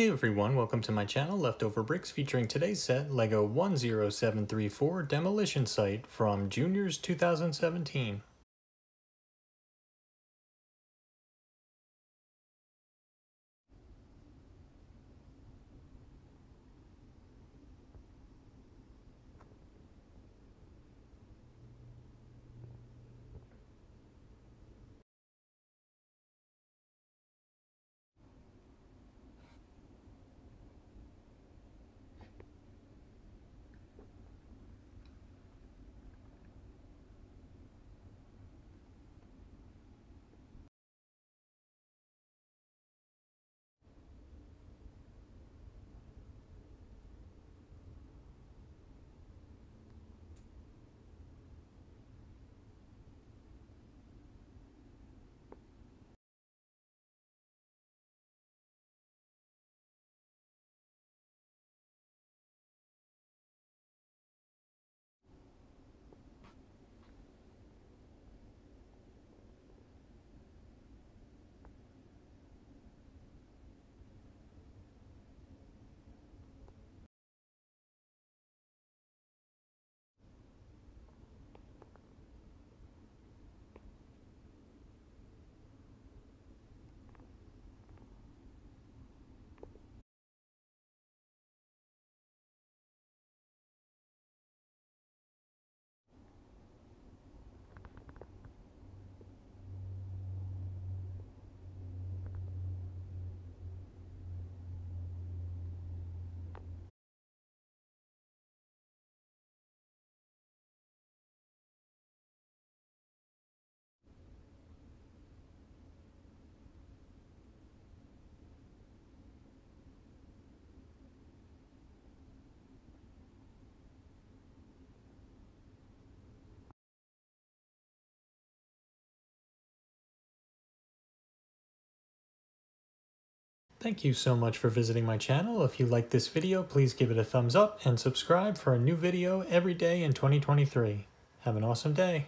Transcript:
Hey everyone, welcome to my channel Leftover Bricks featuring today's set LEGO 10734 Demolition Site from Juniors 2017. Thank you so much for visiting my channel. If you like this video, please give it a thumbs up and subscribe for a new video every day in 2023. Have an awesome day.